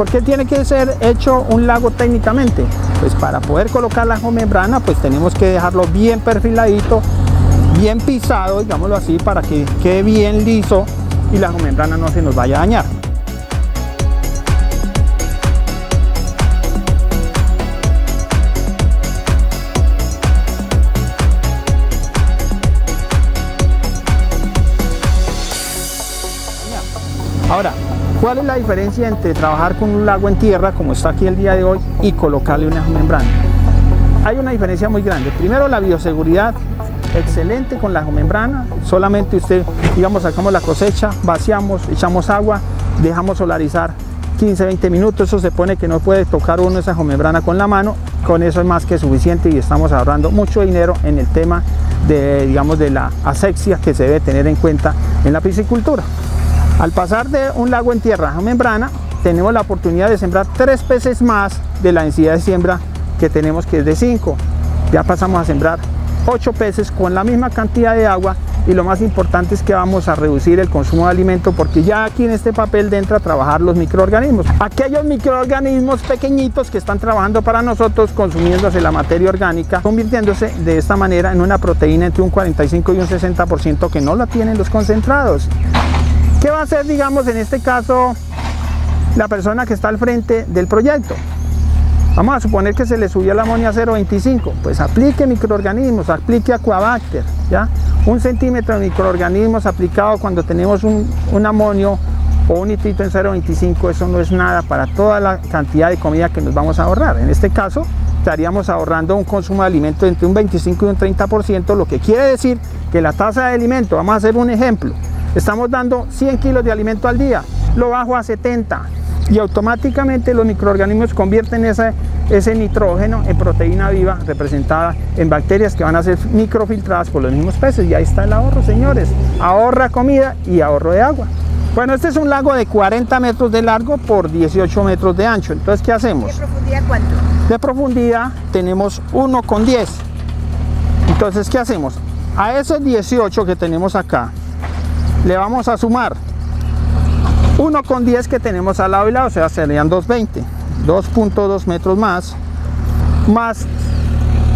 ¿por qué tiene que ser hecho un lago técnicamente? Pues para poder colocar la geomembrana pues tenemos que dejarlo bien perfiladito, bien pisado, digámoslo así, para que quede bien liso y la geomembrana no se nos vaya a dañar. ¿Cuál es la diferencia entre trabajar con un lago en tierra, como está aquí el día de hoy, y colocarle una membrana? Hay una diferencia muy grande. Primero, la bioseguridad, excelente con la membrana. Solamente usted, digamos, sacamos la cosecha, vaciamos, echamos agua, dejamos solarizar 15, 20 minutos. Eso se pone que no puede tocar uno esa membrana con la mano. Con eso es más que suficiente y estamos ahorrando mucho dinero en el tema de, digamos, de la asexia que se debe tener en cuenta en la piscicultura. Al pasar de un lago en tierra a membrana, tenemos la oportunidad de sembrar tres veces más de la densidad de siembra que tenemos que es de 5. Ya pasamos a sembrar 8 peces con la misma cantidad de agua y lo más importante es que vamos a reducir el consumo de alimento porque ya aquí en este papel entra a trabajar los microorganismos. Aquellos microorganismos pequeñitos que están trabajando para nosotros consumiéndose la materia orgánica, convirtiéndose de esta manera en una proteína entre un 45 y un 60% que no la tienen los concentrados. ¿Qué va a hacer, digamos, en este caso, la persona que está al frente del proyecto? Vamos a suponer que se le subió la amonia 0.25, pues aplique microorganismos, aplique Aquabacter, ¿ya? Un centímetro de microorganismos aplicado cuando tenemos un, un amonio o un nitrito en 0.25, eso no es nada para toda la cantidad de comida que nos vamos a ahorrar. En este caso, estaríamos ahorrando un consumo de alimento entre un 25 y un 30%, lo que quiere decir que la tasa de alimento, vamos a hacer un ejemplo, Estamos dando 100 kilos de alimento al día, lo bajo a 70 y automáticamente los microorganismos convierten ese, ese nitrógeno en proteína viva representada en bacterias que van a ser microfiltradas por los mismos peces. Y ahí está el ahorro, señores. Ahorra comida y ahorro de agua. Bueno, este es un lago de 40 metros de largo por 18 metros de ancho. Entonces, ¿qué hacemos? ¿De profundidad cuánto? De profundidad tenemos 1 con 10. Entonces, ¿qué hacemos? A esos 18 que tenemos acá, le vamos a sumar 1,10 que tenemos al lado y lado, o sea, serían 2,20, 2.2 metros más, más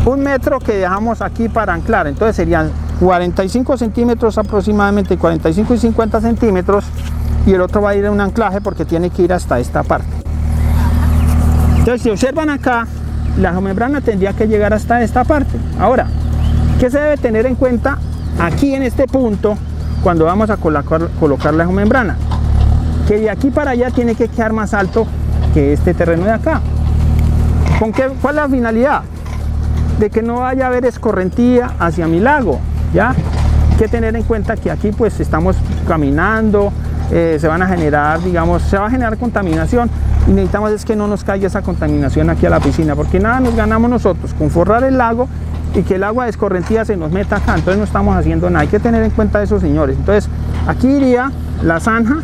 un metro que dejamos aquí para anclar, entonces serían 45 centímetros aproximadamente, 45 y 50 centímetros, y el otro va a ir en un anclaje porque tiene que ir hasta esta parte. Entonces, si observan acá, la membrana tendría que llegar hasta esta parte. Ahora, ¿qué se debe tener en cuenta aquí en este punto? Cuando vamos a colocar, colocar la membrana. Que de aquí para allá tiene que quedar más alto que este terreno de acá. ¿Con qué, ¿cuál es la finalidad? de que no vaya a haber escorrentía hacia mi lago ya hay que tener en cuenta que aquí pues estamos caminando eh, se van a generar digamos se va a generar contaminación y necesitamos es que no nos caiga esa contaminación aquí a la piscina porque nada nos ganamos nosotros con forrar el lago y que el agua descorrentía se nos meta acá, entonces no estamos haciendo nada, hay que tener en cuenta eso señores, entonces aquí iría la zanja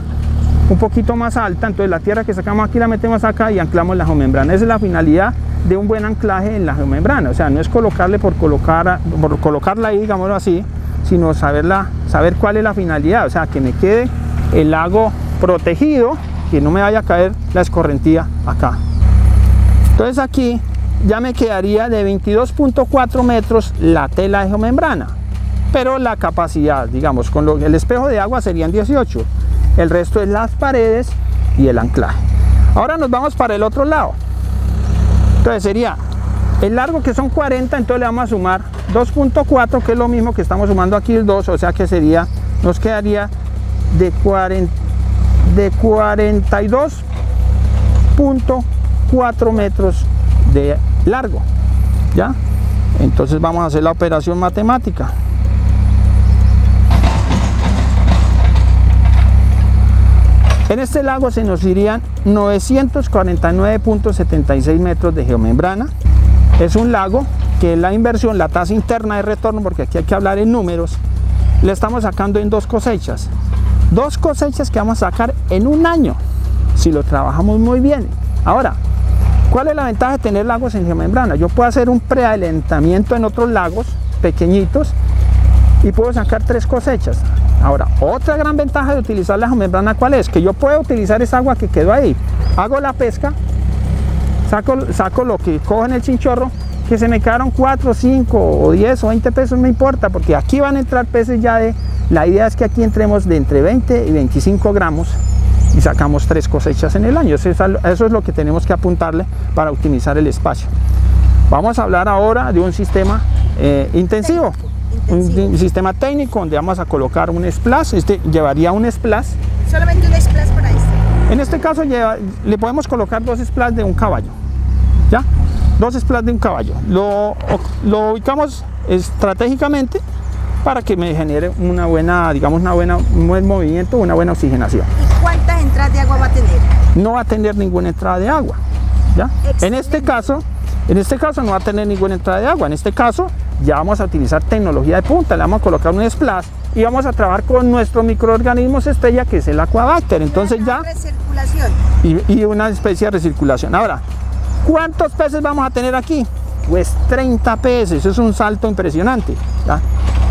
un poquito más alta, entonces la tierra que sacamos aquí la metemos acá y anclamos la geomembrana, esa es la finalidad de un buen anclaje en la geomembrana, o sea, no es colocarle por, colocar, por colocarla ahí, digámoslo así, sino saberla, saber cuál es la finalidad, o sea, que me quede el lago protegido, que no me vaya a caer la escorrentía acá. Entonces aquí ya me quedaría de 22.4 metros la tela de geomembrana, pero la capacidad, digamos, con el espejo de agua serían 18, el resto es las paredes y el anclaje. Ahora nos vamos para el otro lado, entonces sería el largo que son 40, entonces le vamos a sumar 2.4, que es lo mismo que estamos sumando aquí el 2, o sea que sería, nos quedaría de, 40, de 42.4 metros de largo. ¿Ya? Entonces vamos a hacer la operación matemática. En este lago se nos irían 949.76 metros de geomembrana. Es un lago que la inversión, la tasa interna de retorno, porque aquí hay que hablar en números, le estamos sacando en dos cosechas. Dos cosechas que vamos a sacar en un año, si lo trabajamos muy bien. Ahora, ¿Cuál es la ventaja de tener lagos en geomembrana? Yo puedo hacer un prealentamiento en otros lagos pequeñitos y puedo sacar tres cosechas. Ahora, otra gran ventaja de utilizar la geomembrana, ¿cuál es? Que yo puedo utilizar esa agua que quedó ahí hago la pesca, saco, lo que cojo en el chinchorro, que se me quedaron 4, 5 o 10 o 20 pesos, no importa, porque aquí van a entrar peces ya de, la idea es que aquí entremos de entre 20 y 25 gramos y sacamos tres cosechas en el año. Eso es, lo que tenemos que apuntarle para optimizar el espacio. Vamos a hablar ahora de un sistema eh, intensivo, un, sistema técnico donde vamos a colocar un splash. Este llevaría un splash. Solamente un splash para este. En este caso le podemos colocar dos splash de un caballo. ¿Ya? Dos splash de un caballo. Lo, lo ubicamos estratégicamente para que me genere una buena, digamos, una buena, un buen movimiento, una buena oxigenación. ¿Y cuántas entradas de agua va a tener? No va a tener ninguna entrada de agua. ¿ya? En este caso, en este caso no va a tener ninguna entrada de agua. En este caso ya vamos a utilizar tecnología de punta. Le vamos a colocar un splash y vamos a trabajar con nuestro microorganismos estrella que es el Aquabacter. Entonces ya... Recirculación. Y, y una especie de recirculación. Ahora, ¿cuántos peces vamos a tener aquí? Pues 30 peces. Eso es un salto impresionante. ¿ya?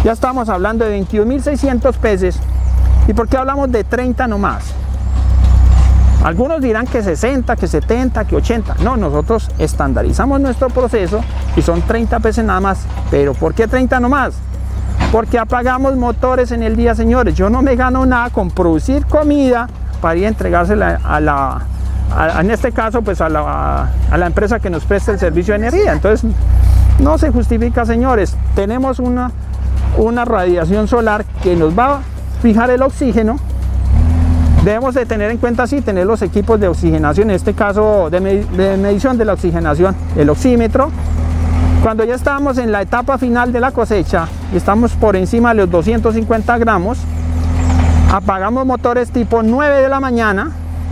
Ya estamos hablando de 21.600 peces. ¿Y por qué hablamos de 30 nomás? Algunos dirán que 60, que 70, que 80. No, nosotros estandarizamos nuestro proceso y son 30 peces nada más. ¿Pero por qué 30 nomás? Porque apagamos motores en el día, señores. Yo no me gano nada con producir comida para ir a entregársela a la, en este caso, pues a la, a la empresa que nos presta el servicio de energía. Entonces, no se justifica, señores. Tenemos una una radiación solar que nos va fijar el oxígeno. Debemos de tener en cuenta así, tener los equipos de oxigenación, en este caso de, medición de la oxigenación, el oxímetro. Cuando ya estamos en la etapa final de la cosecha y estamos por encima de los 250 gramos, apagamos motores tipo 9 de la mañana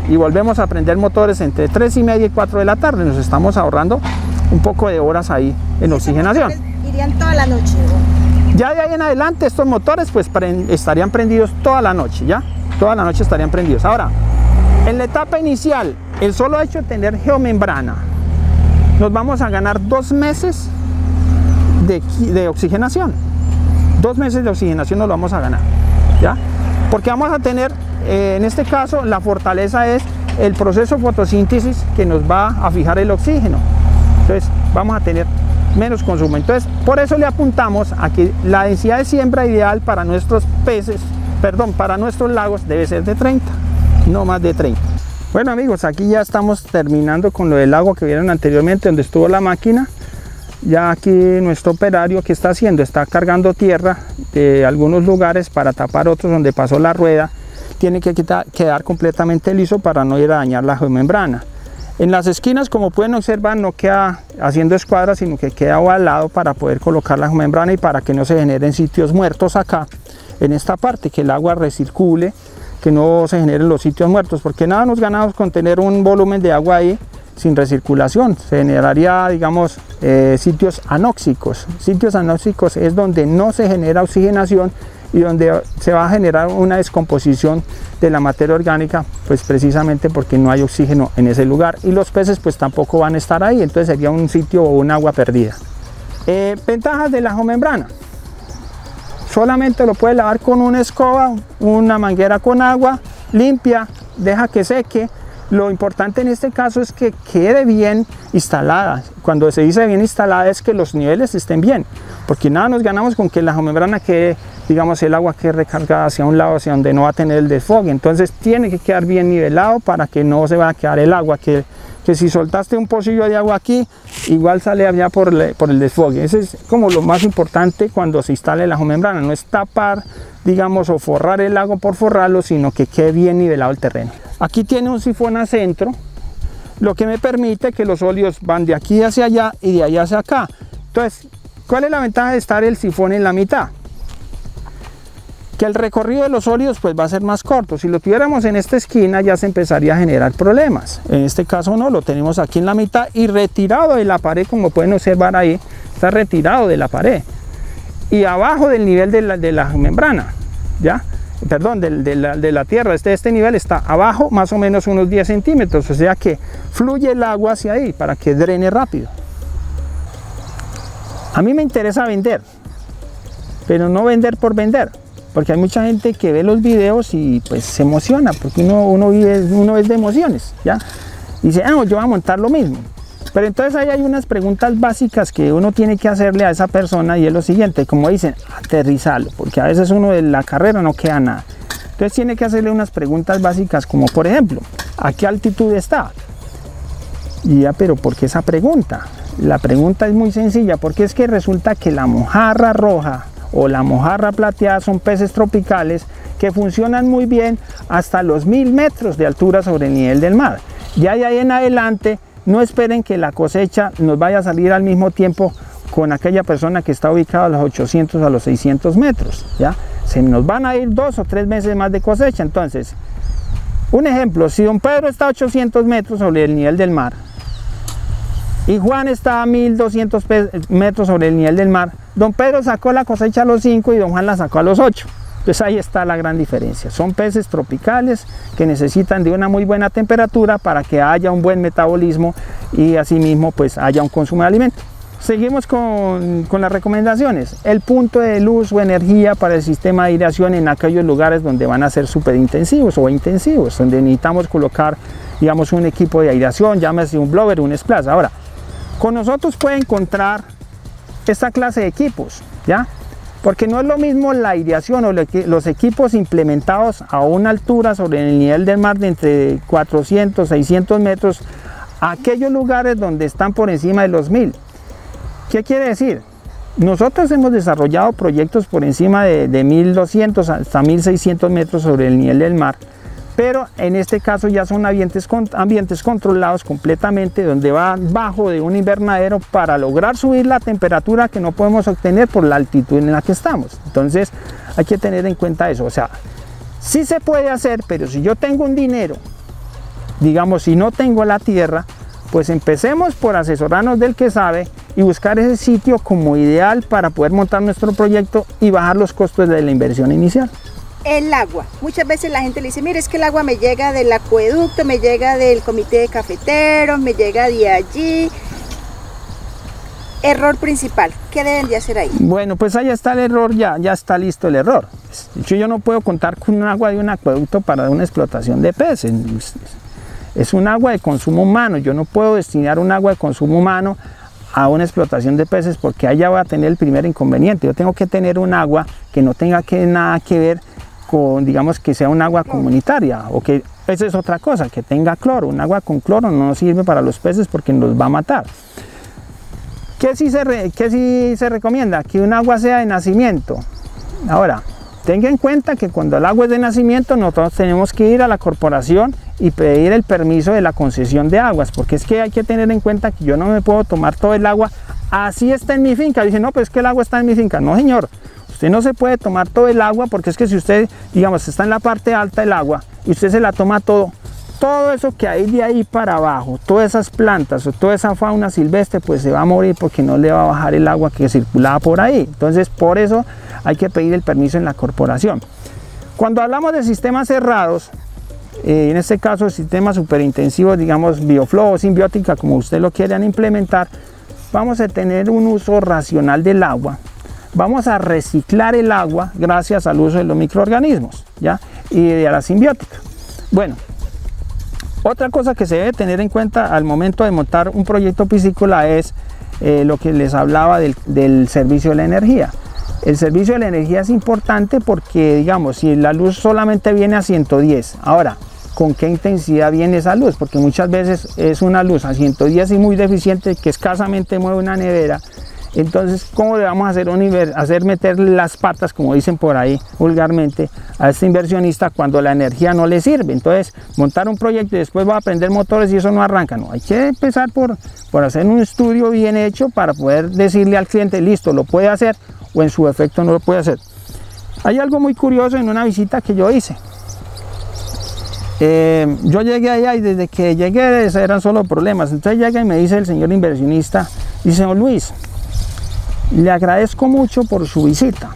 y volvemos a prender motores entre 3 y media y 4 de la tarde. Nos estamos ahorrando un poco de horas ahí en oxigenación. Irían toda la noche. Ya de ahí en adelante estos motores pues estarían prendidos toda la noche, ¿ya? Toda la noche estarían prendidos. Ahora, en la etapa inicial, el solo hecho de tener geomembrana, nos vamos a ganar dos meses de, oxigenación. Dos meses de oxigenación nos lo vamos a ganar, ¿ya? Porque vamos a tener, eh, en este caso, la fortaleza es el proceso fotosíntesis que nos va a fijar el oxígeno. Entonces, vamos a tener menos consumo. Entonces, por eso le apuntamos a que la densidad de siembra ideal para nuestros peces, perdón, para nuestros lagos debe ser de 30, no más de 30. Bueno amigos, aquí ya estamos terminando con lo del agua que vieron anteriormente donde estuvo la máquina. Ya aquí nuestro operario que está haciendo está cargando tierra de algunos lugares para tapar otros donde pasó la rueda. Tiene que quedar completamente liso para no ir a dañar la geomembrana. En las esquinas, como pueden observar, no queda haciendo escuadras, sino que queda ovalado para poder colocar la membrana y para que no se generen sitios muertos acá, en esta parte, que el agua recircule, que no se generen los sitios muertos, porque nada nos ganamos con tener un volumen de agua ahí sin recirculación, se generaría, digamos, eh, sitios anóxicos. Sitios anóxicos es donde no se genera oxigenación y donde se va a generar una descomposición de la materia orgánica, pues precisamente porque no hay oxígeno en ese lugar y los peces pues tampoco van a estar ahí, entonces sería un sitio o un agua perdida. Eh, ventajas de la membrana. Solamente lo puede lavar con una escoba, una manguera con agua limpia, deja que seque. Lo importante en este caso es que quede bien instalada. Cuando se dice bien instalada es que los niveles estén bien, porque nada nos ganamos con que la membrana quede digamos el agua que recarga hacia un lado hacia donde no va a tener el desfogue. Entonces tiene que quedar bien nivelado para que no se vaya a quedar el agua que, que si soltaste un pocillo de agua aquí igual sale allá por, por el desfogue. Ese es como lo más importante cuando se instale la membrana no es tapar digamos o forrar el agua por forrarlo sino que quede bien nivelado el terreno. Aquí tiene un sifón a centro lo que me permite que los óleos van de aquí hacia allá y de allá hacia acá. Entonces ¿Cuál es la ventaja de estar el sifón en la mitad? Que el recorrido de los óleos pues va a ser más corto. Si lo tuviéramos en esta esquina ya se empezaría a generar problemas. En este caso no, lo tenemos aquí en la mitad y retirado de la pared, como pueden observar ahí, está retirado de la pared. Y abajo del nivel de la, de la membrana, ¿ya? Perdón, de, de, la, de la, tierra, este, este nivel está abajo más o menos unos 10 centímetros, o sea que fluye el agua hacia ahí para que drene rápido. A mí me interesa vender, pero no vender por vender porque hay mucha gente que ve los videos y pues se emociona, porque uno, vive, uno es de emociones, ¿ya? dice, ah, no, yo voy a montar lo mismo. Pero entonces ahí hay unas preguntas básicas que uno tiene que hacerle a esa persona y es lo siguiente, como dicen, aterrizarlo, porque a veces uno de la carrera no queda nada. Entonces tiene que hacerle unas preguntas básicas como por ejemplo, ¿a qué altitud está? Y ya, pero ¿por qué esa pregunta? La pregunta es muy sencilla, porque es que resulta que la mojarra roja o la mojarra plateada son peces tropicales que funcionan muy bien hasta los mil metros de altura sobre el nivel del mar. Ya de ahí en adelante, no esperen que la cosecha nos vaya a salir al mismo tiempo con aquella persona que está ubicada a los 800 a los 600 metros. ¿ya? Se nos van a ir dos o tres meses más de cosecha. Entonces, un ejemplo, si don Pedro está a 800 metros sobre el nivel del mar y Juan está a 1200 metros sobre el nivel del mar, don Pedro sacó la cosecha a los 5 y don Juan la sacó a los 8. Entonces ahí está la gran diferencia. Son peces tropicales que necesitan de una muy buena temperatura para que haya un buen metabolismo y asimismo pues haya un consumo de alimento. Seguimos con, con, las recomendaciones. El punto de luz o energía para el sistema de aireación en aquellos lugares donde van a ser súper intensivos o intensivos, donde necesitamos colocar, digamos, un equipo de aireación, llámese un blower, un splash. Ahora, con nosotros puede encontrar esta clase de equipos, ¿ya? Porque no es lo mismo la aireación o los equipos implementados a una altura sobre el nivel del mar de entre 400, 600 metros, a aquellos lugares donde están por encima de los 1000. ¿Qué quiere decir? Nosotros hemos desarrollado proyectos por encima de, de 1200 hasta 1600 metros sobre el nivel del mar, pero en este caso ya son ambientes, controlados completamente donde va bajo de un invernadero para lograr subir la temperatura que no podemos obtener por la altitud en la que estamos. Entonces hay que tener en cuenta eso, o sea, sí se puede hacer, pero si yo tengo un dinero, digamos, si no tengo la tierra, pues empecemos por asesorarnos del que sabe y buscar ese sitio como ideal para poder montar nuestro proyecto y bajar los costos de la inversión inicial el agua. Muchas veces la gente le dice, mire, es que el agua me llega del acueducto, me llega del comité de cafeteros, me llega de allí. Error principal, ¿qué deben de hacer ahí? Bueno, pues ahí está el error, ya, ya está listo el error. De hecho, yo no puedo contar con un agua de un acueducto para una explotación de peces. Es un agua de consumo humano, yo no puedo destinar un agua de consumo humano a una explotación de peces porque allá va a tener el primer inconveniente. Yo tengo que tener un agua que no tenga que, nada que ver con, digamos, que sea un agua comunitaria o que esa es otra cosa, que tenga cloro. Un agua con cloro no sirve para los peces porque nos va a matar. ¿Qué sí se, qué se recomienda? Que un agua sea de nacimiento. Ahora, tenga en cuenta que cuando el agua es de nacimiento nosotros tenemos que ir a la corporación y pedir el permiso de la concesión de aguas, porque es que hay que tener en cuenta que yo no me puedo tomar todo el agua así está en mi finca. Dice, no, pues es que el agua está en mi finca. No, señor, Usted no se puede tomar todo el agua porque es que si usted, digamos, está en la parte alta del agua y usted se la toma todo, todo eso que hay de ahí para abajo, todas esas plantas o toda esa fauna silvestre, pues se va a morir porque no le va a bajar el agua que circulaba por ahí. Entonces, por eso hay que pedir el permiso en la corporación. Cuando hablamos de sistemas cerrados, eh, en este caso sistemas superintensivos, digamos bioflow o simbiótica, como usted lo quieran implementar, vamos a tener un uso racional del agua vamos a reciclar el agua gracias al uso de los microorganismos ¿ya? y de la simbiótica. Bueno, otra cosa que se debe tener en cuenta al momento de montar un proyecto piscícola es eh, lo que les hablaba del, del, servicio de la energía. El servicio de la energía es importante porque, digamos, si la luz solamente viene a 110, ahora, ¿con qué intensidad viene esa luz? Porque muchas veces es una luz a 110 y muy deficiente que escasamente mueve una nevera entonces, ¿cómo le vamos a hacer, hacer meter las patas, como dicen por ahí vulgarmente, a este inversionista cuando la energía no le sirve? Entonces, montar un proyecto y después va a aprender motores y eso no arranca. No, hay que empezar por, por hacer un estudio bien hecho para poder decirle al cliente, listo, lo puede hacer o en su efecto no lo puede hacer. Hay algo muy curioso en una visita que yo hice. Eh, yo llegué allá y desde que llegué eran solo problemas. Entonces llega y me dice el señor inversionista, dice, Luis, le agradezco mucho por su visita.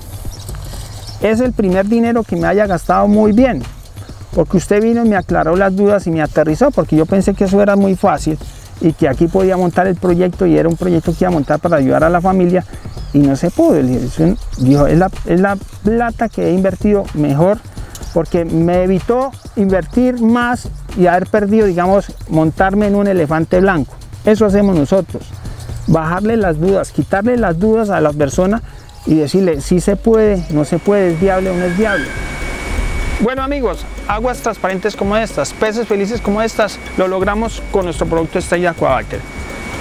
Es el primer dinero que me haya gastado muy bien, porque usted vino y me aclaró las dudas y me aterrizó, porque yo pensé que eso era muy fácil y que aquí podía montar el proyecto y era un proyecto que iba a montar para ayudar a la familia y no se pudo. Dijo, es la, es la plata que he invertido mejor porque me evitó invertir más y haber perdido, digamos, montarme en un elefante blanco. Eso hacemos nosotros. Bajarle las dudas, quitarle las dudas a las personas y decirle si se puede, no se puede, es viable o no es viable. Bueno amigos, aguas transparentes como estas, peces felices como estas, lo logramos con nuestro producto Estrella Aquabacter.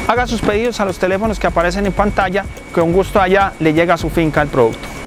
Haga sus pedidos a los teléfonos que aparecen en pantalla, que un gusto allá le llega a su finca el producto.